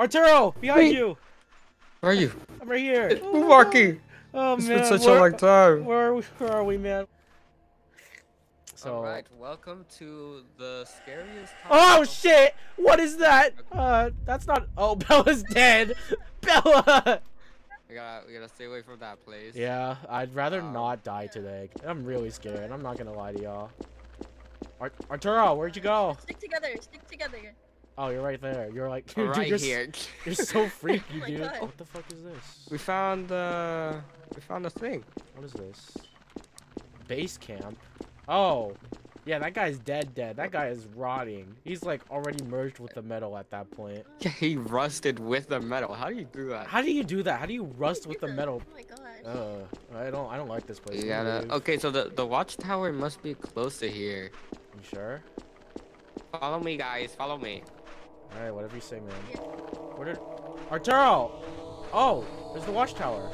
Arturo, behind Wait. you. Where are you? I'm right here. It's Moonwaki. Oh It's man, been such where, a long time. Where are we? Where are we, man? So. Alright, welcome to the scariest Oh shit! What is that? Uh, that's not. Oh, Bella's dead. Bella. We gotta, we gotta stay away from that place. Yeah, I'd rather Um, not die today. I'm really scared. I'm not gonna lie to y'all. Art Arturo, where'd you go? Stick together, stick together. Oh, you're right there. You're like, dude, right you're, here. You're so freaky, Oh dude. God. What the fuck is this? we found, uh, we found a thing. What is this? Base camp. Oh, yeah, that guy's dead. Dead. That guy is rotting. He's like already merged with the metal at that point. Yeah, he rusted with the metal. How do you do that? How do you do that? How do you rust with the metal? Oh my gosh. Uh, I don't. I don't like this place. You Let me gotta. leave. Okay, so the the watchtower must be close to here. You sure? Follow me, guys. Follow me. All right, whatever you say, man. Yeah. Where did Arturo? Oh, there's the watchtower.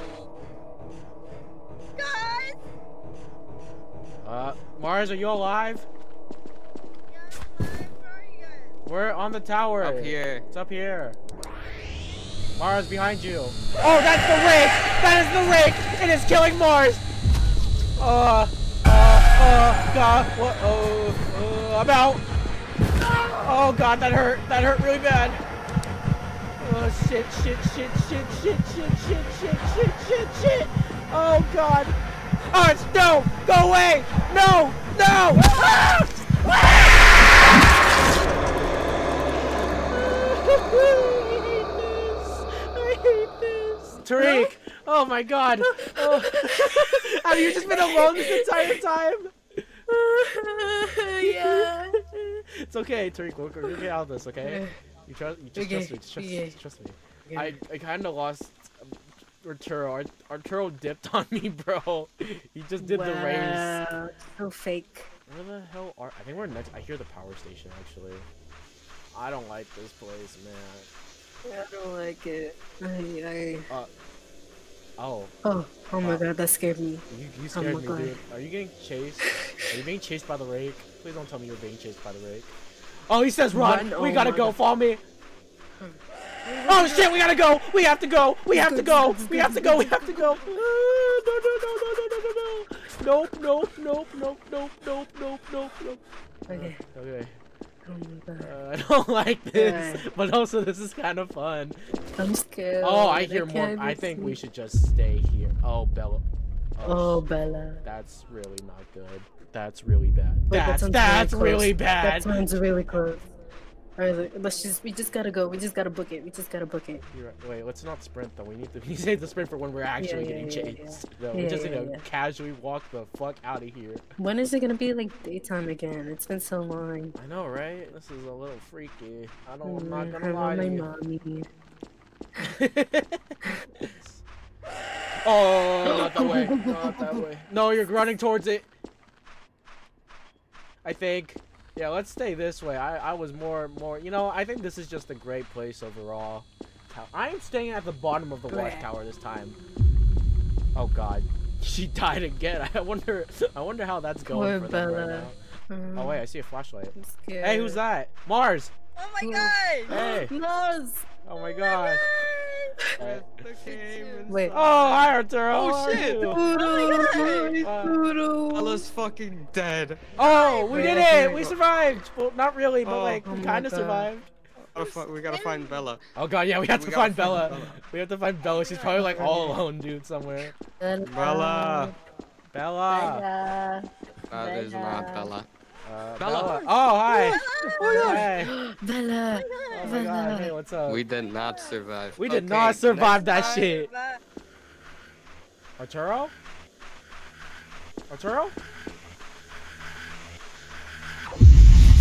Guys! Uh, Mars, are you alive? Yeah, I'm alive. Are you? We're on the tower. Up here. It's up here. Mars, behind you. Oh, that's the rake! That is the rake! It is killing Mars! Uh, uh, uh, God, what? Oh, uh, I'm out. Oh, God, that hurt. That hurt really bad. Oh, shit, shit, shit, shit, shit, shit, shit, shit, shit, shit, shit. Oh, God. Oh, it's, no! Go away! No! No! Ah! I hate this. Tariq! Oh my god! Oh. Have you just been alone this entire time? yeah. It's okay, Tariq. We're gonna get out of this, okay? You trust? You just Okay, trust me. Just trust, okay. trust me. I I kind of lost um, Arturo. Art- Arturo dipped on me, bro. He just did the race. Wow, So fake. Where the hell are? I think we're next. I hear the power station actually. I don't like this place, man. I don't like it. I, I... Oh, Oh, oh my Uh, god, that scared me. you, you Oh scared my me, God. dude. Are you getting chased? Are you being chased by the rake? Please don't tell me you're being chased by the rake. Oh, he says run. Run, we oh gotta go. Follow me. Oh shit, we gotta go. We have to go. We have to go. We have to go. We have to go. No, no, no, no, no, no, no, no. Nope, nope, nope, nope, nope, nope, nope, nope, nope. Okay. Okay. Oh. Uh, I don't like this, but also this is kind of fun. I'm scared. Oh, I hear more. I think we should just stay here. Oh, Bella. Oh, sh- Bella. That's really not good. That's really bad. Wait, that's sounds that's really really bad. That sounds really close. Alright, let's just, we just gotta go. We just gotta book it. We just gotta book it. You're right. Wait, let's not sprint though. We need to. We save the sprint for when we're actually yeah, getting yeah, yeah. chased. No, we just yeah, need to yeah. casually walk the fuck out of here. When is it gonna be like daytime again? It's been so long. I know, right? This is a little freaky. I don't. I'm not Mm, gonna I lie want to my you. mommy. oh, not that way. Not that way. No, you're running towards it. I think. Yeah, let's stay this way. I, I was more, more, you know, I think this is just a great place overall. I am staying at the bottom of the Bleh. watchtower this time. Oh god. She died again. I wonder, I wonder how that's going Poor for them right now. Oh wait, I see a flashlight. Hey, who's that? Mars! Oh my Ooh. god! Hey! Mars! Oh my god. Wait. Oh, hi Arturo! Oh, shit. you? Doodle! Uh, Doodle! Bella's fucking dead. Oh, we did it! We survived! Well, not really, but Oh. like, Oh we my kind of survived. Gotta we gotta find Bella. Oh god, yeah, we have We to gotta find find Bella. Bella. We have to find Bella. She's probably like all alone, dude, somewhere. Bella! Bella. Bella! Bella! That is not Bella. Uh, Bella. Oh, hi! Oh, Hey! Bella! Oh my god, hey, what's up? We did not survive. We did Okay, not survive that time- shit. Arturo? Arturo?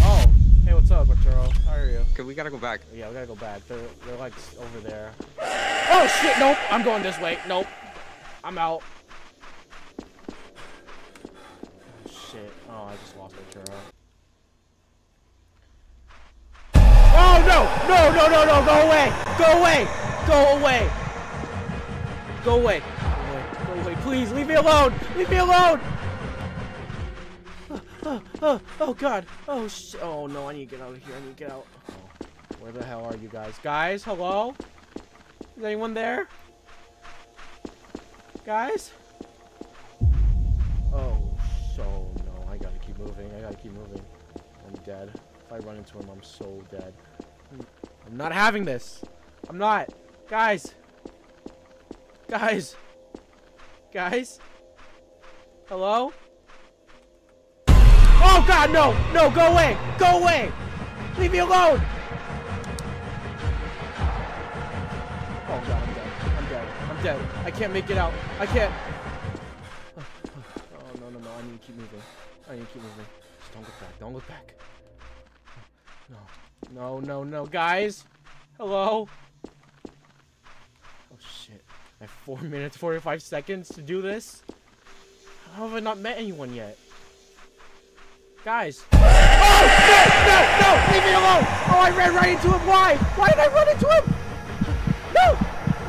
Oh, hey, what's up, Arturo? How are you? Okay, we gotta go back. Yeah, we gotta go back. They're, they're like over there. Oh shit, nope! I'm going this way. Nope. I'm out. Oh, shit. Oh, I just lost my Arturo. Oh no! No, no, no, no! Go away! Go away! Go away! Go away! Go away! Go away! Please, leave me alone! Leave me alone! Oh, oh, oh, oh god! Oh sh! Oh no! I need to get out of here! I need to get out. Oh, Where the hell are you guys? Guys, hello? Is anyone there? Guys? Moving. I gotta keep moving. I'm dead. If I run into him, I'm so dead. I'm not having this. I'm not. Guys. Guys. Guys. Hello? Oh god, no! No, go away! Go away! Leave me alone! Oh god, I'm dead. I'm dead. I'm dead. I can't make it out. I can't. Oh no, no, no. I need to keep moving. I need to keep moving. Just don't look back. Don't look back. No. No, no, no. Guys! Hello? Oh shit. I have 4 minutes, 45 seconds to do this? How have I not met anyone yet? Guys. Oh! No! No! No! Leave me alone! Oh, I ran right into him! Why? Why did I run into him? No!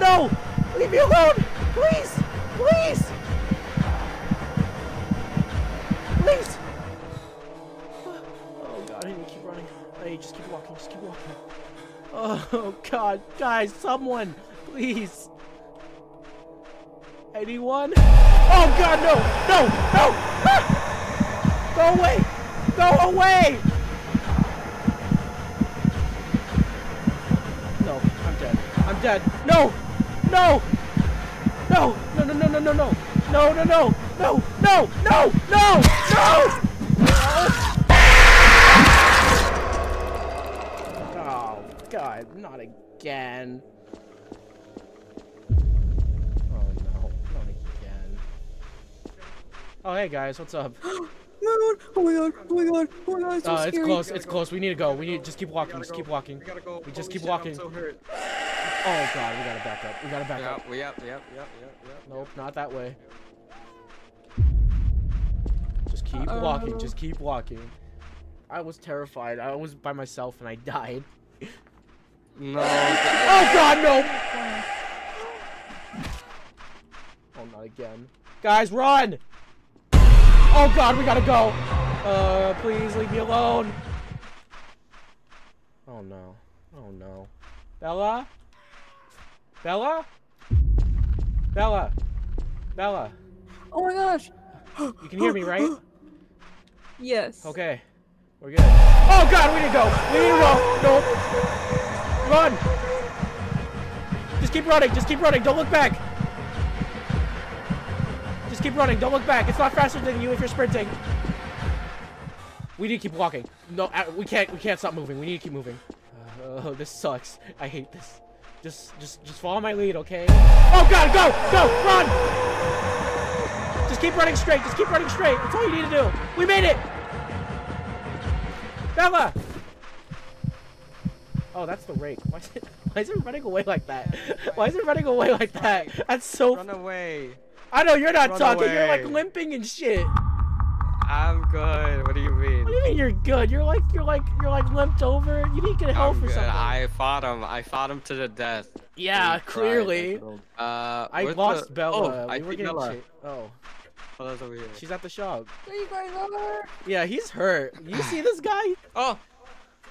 No! Leave me alone! Please! Please! Just keep walking. Oh god, guys, someone! Please! Anyone? Oh god, no! No! No! Ah! Go away! Go away! No, I'm dead. I'm dead. No! No! No! No, no, no, no, no, no! No, no, no! No! No! No! No! No! Oh, God, not again. Oh, no. Not again. Oh, hey, guys, what's up? Oh my god! Oh my god! Oh my god! Oh my god! It's so Uh, it's scary. close. It's close. We need to go. We need to just keep walking. Just keep walking. We gotta go. We just Holy keep shit, walking. I'm so hurt. Oh god, we gotta back up. We gotta back up. Yep, we yep, yep, yep, yep, yep. Nope, not that way. Just keep walking. Just keep walking. I was terrified. I was by myself and I died. No. Oh god, no! Oh, not again. Guys, run! Oh god, we gotta go! Uh, please leave me alone. Oh no. Oh no. Bella? Bella? Bella? Bella? Oh my gosh! You can hear me, right? Yes. Okay. We're good. Oh god, we need to go! We need to go! Nope! Run! Just keep running, just keep running, don't look back! Just keep running, don't look back. It's not faster than you if you're sprinting. We need to keep walking. No, uh, we can't we can't stop moving. We need to keep moving. Uh, oh, this sucks. I hate this. Just just just follow my lead, okay? Oh god, go! Go! Run! Just keep running straight. Just keep running straight. That's all you need to do. We made it! Bella! Oh, that's the rake. Why is it, why is it running away like that? Why is it running away like that? That's so. Run away. I know you're not Run talking. You're like limping and shit. I'm good. What do you mean? What do you mean you're good? You're like you're like you're like limped over. You need to get help I'm or good. something. I fought him. I fought him to the death. yeah, He cried. clearly. Uh, I lost the... Bella. Oh, I we were see getting Bella. Oh, Bella's over here. she's at the shop. There you guys are. Yeah, he's hurt. You see this guy? Oh,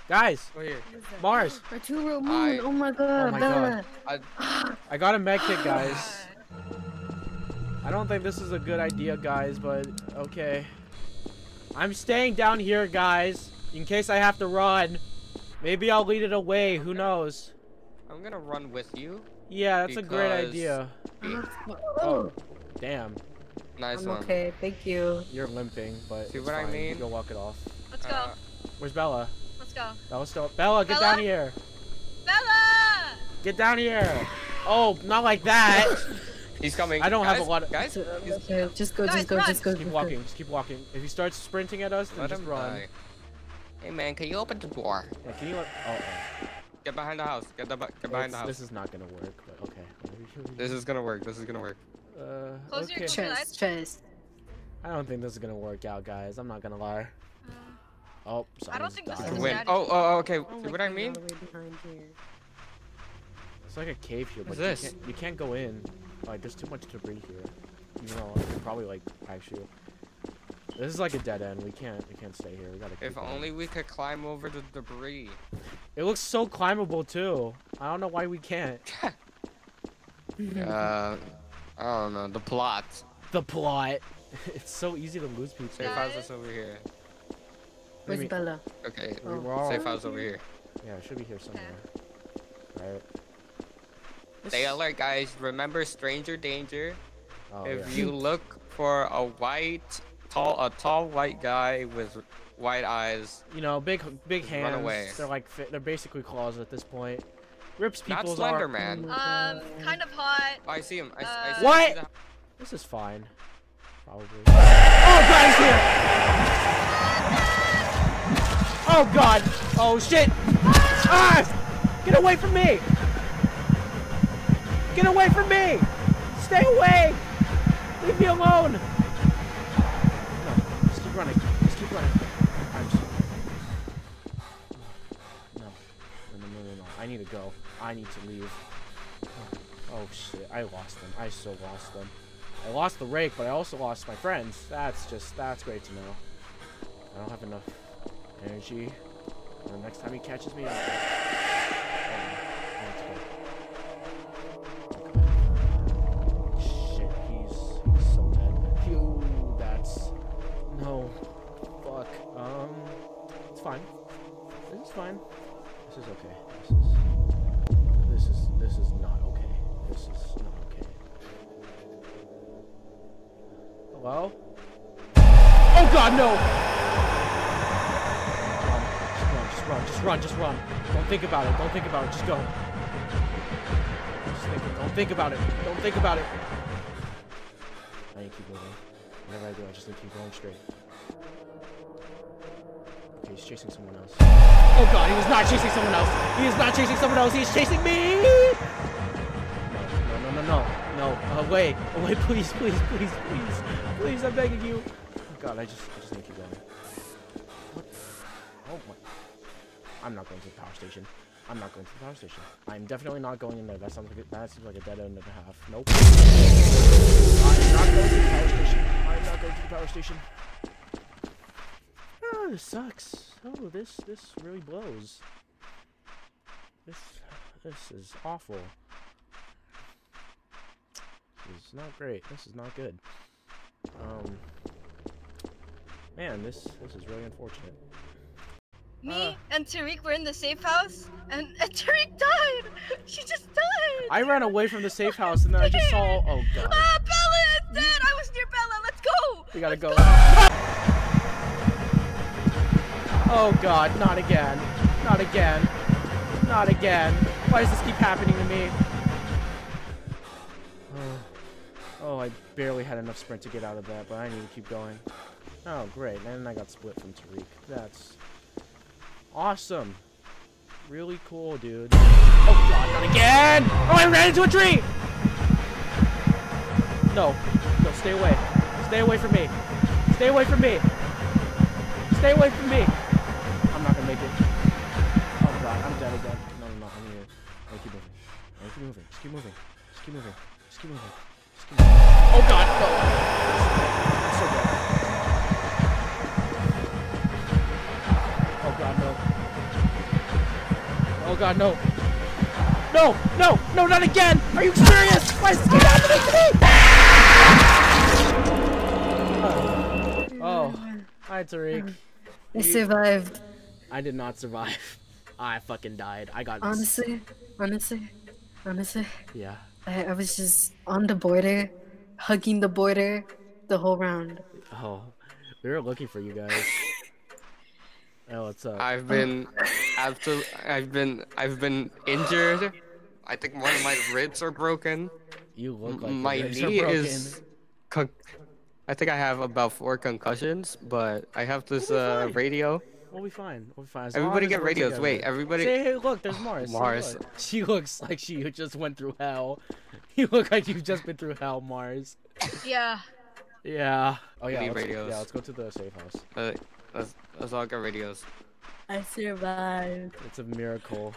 Guys, over here. Mars. Arturo moon. I- Oh my god, Oh my Bella. I, I got a med kit, guys. I don't think this is a good idea, guys, but okay. I'm staying down here, guys, in case I have to run. Maybe I'll lead it away. Who knows? I'm gonna run with you. Yeah, that's a great idea. Oh, Damn, Nice I'm one. okay. Thank you. you're limping, but See it's what I fine. You mean? go walk it off. Let's go. Uh, Where's Bella? Let's go. Bella's still. Bella, get Bella? down here. Bella! Get down here. Oh, not like that. he's coming. I don't have a lot of- Guys, So, he's- okay, just go, Guys, just go, run. just go. Just keep just go. walking. Just keep walking. If he starts sprinting at us, then let just him run. die. Hey man, can you open the door? Yeah, can you? Oh, oh. Get behind the house. Get the get behind the house. This is not gonna work, but okay. This is gonna work. This is gonna work. Uh, Close your. Chest, chest. I don't think this is gonna work out, guys. I'm not gonna lie. Oh, I don't someone's think this died. is a Win. Oh, oh, okay. Oh See my what I mean? all the way behind here. It's like a cave here, but What's you this? can't, you can't go in. Like, there's too much debris here. You know, I could probably like actually. This is like a dead end. We can't. We can't stay here. We gotta. If keep going. only we could climb over the debris. It looks so climbable too. I don't know why we can't. Uh, I don't know. The plot. The plot. It's so easy to lose people. Safe house is over here. Where's mean- Bella? Okay. Oh. We're all- Safe house over here. Yeah, it should be here somewhere. Right. Stay alert, guys. Remember stranger danger. Oh, if yeah. you look for a white, tall, a tall white guy with white eyes, you know, big big Just hands. run away. They're like they're basically claws at this point. Rips not people's Slender arm. Man. Um, kind of hot. Oh, I see him. I, Uh, see What? the- This is fine. Probably. Oh god, he's here! Oh god! Oh shit! Ah! Get away from me! Get away from me! Stay away! Leave me alone! No, just keep running. Just keep running. I'm just... No. No, no, no, no. I need to go. I need to leave. Oh shit, I lost them. I so lost them. I lost the rake, but I also lost my friends. That's just, that's great to know. I don't have enough energy. The next time he catches me, I'll... Oh. Shit, he's, he's so dead. Phew, that's... No. Fuck. Um, it's fine. This is fine. This is okay. This is... This is, this is not okay. This is not okay. Hello? Oh god, no! Run, just run, just run. Don't think about it, don't think about it, just go. Just think don't think about it, don't think about it. I need to keep moving. Whatever I do, I just need to keep going straight. Okay, he's chasing someone else. Oh god, he was not chasing someone else! He is not chasing someone else, he is chasing me! No, no, no, no, no, no, away, away, please, please, please, please, please, I'm begging you. God, I just, I just need to keep going. What? Oh my. I'm not going to the power station. I'm not going to the power station. I'm definitely not going in there. That sounds like a, that seems like a dead end and a half. Nope. I'm not going to the power station. I'm not going to the power station. Oh, this sucks. Oh, this this really blows. This this is awful. This is not great. This is not good. Um, man, this this is really unfortunate. Me Uh. and Tariq were in the safe house, and, and Tariq died. She just died. I ran away from the safe house and then I just saw. Oh god. Ah, Bella is dead. I was near Bella. Let's go. We gotta go. Oh god, not again. Not again. Not again. Why does this keep happening to me? Oh, oh, I barely had enough sprint to get out of that, but I need to keep going. Oh, great. And I got split from Tariq. That's awesome. Really cool, dude. Oh god, not again! Oh, I ran into a tree! No. No, stay away. Stay away from me. Stay away from me. Stay away from me. I'm not gonna make it. Oh god, I'm dead again. No, no, no, I'm here. I keep moving. I keep moving. Just keep moving. Just keep moving. Just keep moving. Just keep moving. Oh god, no. So dead. Oh god, no. Oh god, no. No, no, no, not again! Are you serious? Why is this keep happening to me? Oh, hi Tariq. I survived. I did not survive. I fucking died. I got Honestly, honestly, honestly, Yeah. I, I was just on the border, hugging the border the whole round. Oh, we were looking for you guys. Oh, what's up? I've been, oh. after I've been, I've been injured. I think one of my ribs are broken. you look like M- your my ribs are knee broken. is. Con- I think I have about four concussions, but I have this uh, radio. We'll be fine. We'll be fine. As Everybody get radios. together. Wait, everybody. Say, hey, look, there's Mars. Say Mars. look. She looks like she just went through hell. You look like you've just been through hell, Mars. Yeah. Yeah. Oh yeah. need Let's, radios. yeah. Let's go to the safe house. Uh, let's, let's all get radios. I survived. It's a miracle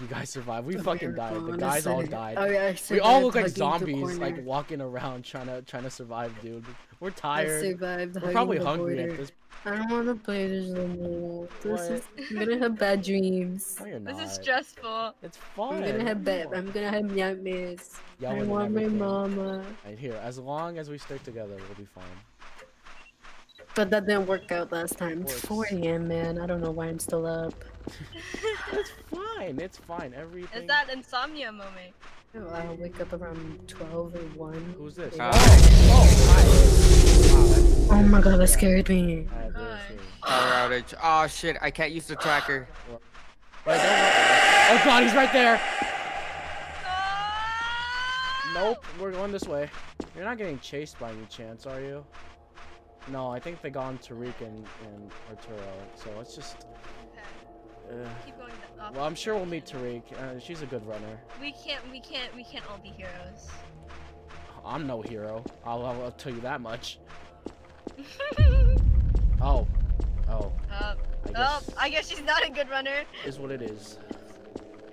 You guys survived. We fucking died. The guys all died. Oh, yeah, We all look like zombies, like walking around trying to trying to survive, dude. We're I tired. survived We're probably hungry border. at this. I don't want to play this no more. This What? is. I'm gonna have bad dreams. No, you're not. This is stressful. It's fun. I'm gonna have bad. I'm gonna have nightmares. Yelling I and want my mama. Right here, as long as we stick together, we'll be fine. But that didn't work out last time. It's 4 a.m. man. I don't know why I'm still up. It's fine. It's fine. Everything. Is that insomnia moment? Oh, I'll wake up around 12 or 1. Who's this? Uh, oh, hi. Wow, Oh my god, that scared me. Alright, Hi. there's me. Power outage. Oh shit, I can't use the tracker. Wait, don't worry. Oh god, he's right there. Nope, we're going this way. You're not getting chased by any chance, are you? No, I think they gone Tariq and, and Arturo, so let's just... Uh, Keep going. well, I'm sure we'll meet. Tariq. Uh, she's a good runner. We can't. We can't. We can't all be heroes. I'm no hero. I'll, I'll, I'll tell you that much. Oh. Oh. uh, I oh, guess I guess she's not a good runner. is what it is.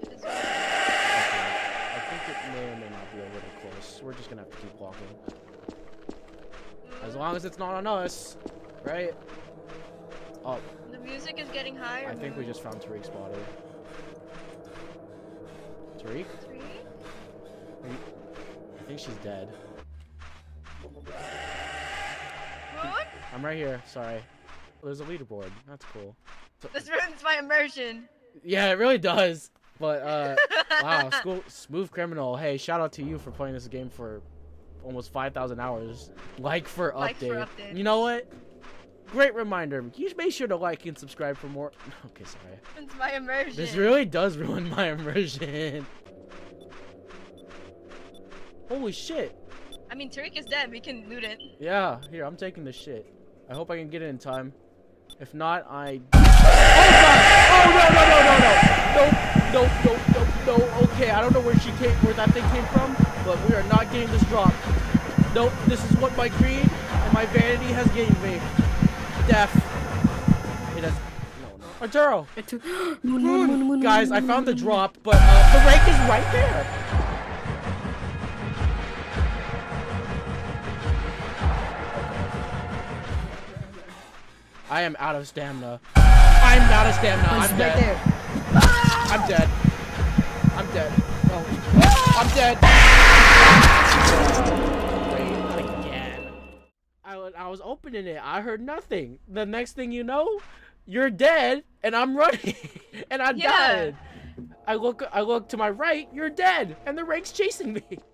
It is- Okay. I think it may or may not be a little close. We're just gonna have to keep walking. As long as it's not on us, right? Oh, The music is getting higher. I think we just found Tariq's body. Tariq? Tariq? I think she's dead. Moon? I'm right here. Sorry. There's a leaderboard. That's cool. So- This ruins my immersion. yeah, it really does. But uh, wow, school, smooth criminal. Hey, shout out to you for playing this game for almost 5,000 hours. Like for Like for update. updates. You know what? Great reminder. You make sure to like and subscribe for more. Okay, sorry. Ruins my immersion. This really does ruin my immersion. Holy shit. I mean, Tariq is dead. We can loot it. Yeah, here, I'm taking this shit. I hope I can get it in time. If not, I. Oh god! Oh no no no no no! Nope, nope, nope, nope, no. Okay, I don't know where she came, where that thing came from, but we are not getting this drop. Nope, this is what my greed and my vanity has gained me. Death. It has. No, no. Arturo! I took- Moon, moon, moon, moon, Guys, I found the drop, but uh, the rake is right there. I am out of stamina. I'm out of stamina. I'm he's right dead. I'm dead. I'm dead. Oh, I'm dead. Wait, again. I, I was opening it. I heard nothing. The next thing you know, you're dead, and I'm running, and I Yeah. died. I look. I look to my right. You're dead, and the rake's chasing me.